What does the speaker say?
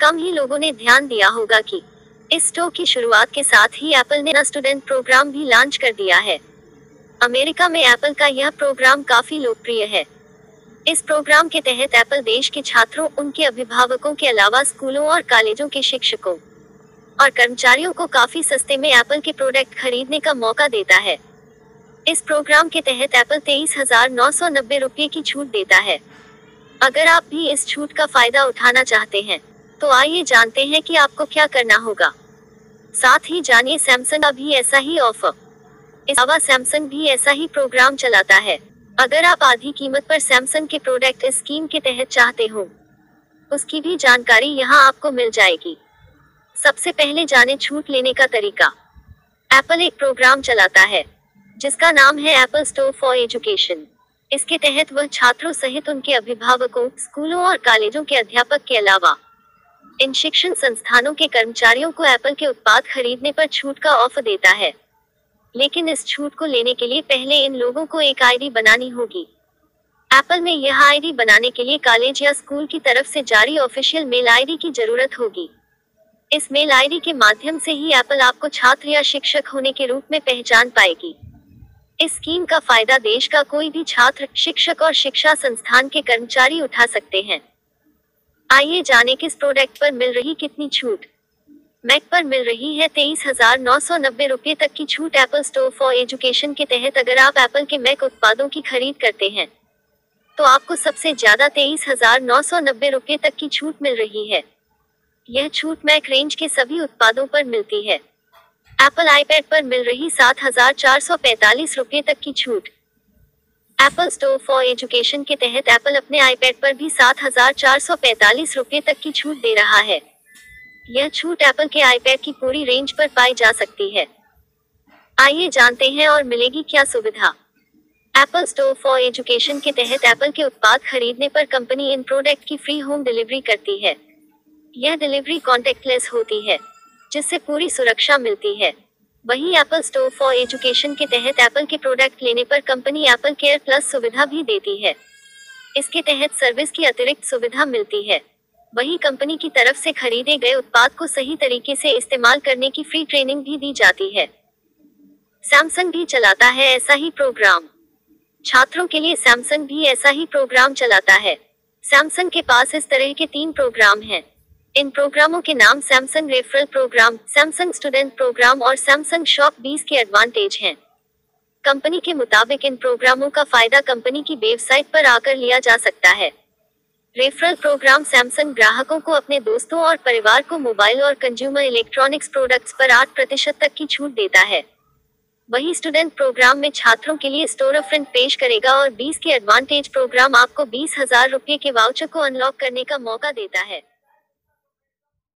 कम ही लोगों ने ध्यान दिया होगा कि इस स्टोर की शुरुआत के साथ ही एप्पल ने स्टूडेंट प्रोग्राम भी लॉन्च कर दिया है। अमेरिका में एप्पल का यह प्रोग्राम काफ़ी लोकप्रिय है। इस प्रोग्राम के तहत एप्पल देश के छात्रों, उनके अभिभावकों के अलावा स्कूलों और कॉलेजों के शिक्षकों और कर्मचारियों को काफ़ी सस्ते में एप्पल के प्रोडक्ट खरीदने का मौका देता है। इस प्रोग्राम के तहत एप्पल तेईस हज़ार नौ सौ नब्बे रूपए की छूट देता है। अगर आप भी इस छूट का फ़ायदा उठाना चाहते हैं तो आइए जानते हैं कि आपको क्या करना होगा। साथ ही जानिए सैमसंग का भी ऐसा ही ऑफ़र इस अलावा सैमसंग भी ऐसा ही प्रोग्राम चलाता है। अगर आप आधी कीमत पर सैमसंग के प्रोडक्ट स्कीम के तहत चाहते हो, उसकी भी जानकारी यहाँ आपको मिल जाएगी। सबसे पहले जाने छूट लेने का तरीका। एप्पल एक प्रोग्राम चलाता है, जिसका नाम है एप्पल स्टोर फॉर एजुकेशन इसके तहत वह छात्रों सहित उनके अभिभावकों, स्कूलों और कॉलेजों के अध्यापक के अलावा इन शिक्षण संस्थानों के कर्मचारियों को एप्पल के उत्पाद खरीदने पर छूट का ऑफ़र देता है। लेकिन इस छूट को लेने के लिए पहले इन लोगों को एक आईडी बनानी होगी। एप्पल में यह आईडी बनाने के लिए कॉलेज या स्कूल की तरफ़ से जारी ऑफिशियल मेल आईडी की ज़रूरत होगी। इस मेल आईडी के माध्यम से ही एप्पल आपको छात्र या शिक्षक होने के रूप में पहचान पाएगी। इस स्कीम का फ़ायदा देश का कोई भी छात्र, शिक्षक और शिक्षा संस्थान के कर्मचारी उठा सकते हैं। आइए जाने किस प्रोडक्ट पर मिल रही कितनी छूट। मैक पर मिल रही है तेईस हज़ार नौ सौ नब्बे रूपए तक की छूट एप्पल स्टोर फॉर एजुकेशन के तहत अगर आप एप्पल के मैक उत्पादों की खरीद करते हैं। तो आपको सबसे ज़्यादा तेईस हज़ार नौ सौ नब्बे रूपए तक की छूट मिल रही है। यह छूट मैक रेंज के सभी उत्पादों पर मिलती है। एप्पल आईपैड पर मिल रही सात हज़ार चार सौ पैतालीस रूपए तक की छूट। एप्पल स्टोर फॉर एजुकेशन के तहत एप्पल अपने आईपैड पर भी सात हज़ार चार सौ पैतालीस रूपए तक की छूट दे रहा है। यह छूट एप्पल के आईपैड की पूरी रेंज पर पाई जा सकती है। आइए जानते हैं और मिलेगी क्या सुविधा। एप्पल स्टोर फॉर एजुकेशन के तहत एप्पल के उत्पाद खरीदने पर कंपनी इन प्रोडक्ट की फ्री होम डिलीवरी करती है। यह डिलीवरी कॉन्टेक्टलेस होती है, जिससे पूरी सुरक्षा मिलती है। वहीं एप्पल स्टोर फॉर एजुकेशन के तहत एप्पल के प्रोडक्ट लेने पर कंपनी एप्पल केयर प्लस सुविधा भी देती है। इसके तहत सर्विस की अतिरिक्त सुविधा मिलती है। वहीं कंपनी की तरफ़ से खरीदे गए उत्पाद को सही तरीके से इस्तेमाल करने की फ्री ट्रेनिंग भी दी जाती है। सैमसंग भी चलाता है ऐसा ही प्रोग्राम छात्रों के लिए सैमसंग भी ऐसा ही प्रोग्राम चलाता है। सैमसंग के पास इस तरह के तीन प्रोग्राम हैं। इन प्रोग्रामों के नाम Samsung referral programme Samsung student programme और सैमसंग शॉप 20 के एडवांटेज हैं। कंपनी के मुताबिक इन प्रोग्रामों का फ़ायदा कंपनी की वेबसाइट पर आकर लिया जा सकता है। रेफरल प्रोग्राम सैमसंग ग्राहकों को अपने दोस्तों और परिवार को मोबाइल और कंज्यूमर इलेक्ट्रॉनिक्स प्रोडक्ट्स पर आठ प्रतिशत तक की छूट देता है। वही स्टूडेंट प्रोग्राम में छात्रों के लिए स्टोर फ्रेंड पेश करेगा और 20 के एडवांटेज प्रोग्राम आपको बीस हज़ार रूपए के वाउचर को अनलॉक करने का मौका देता है।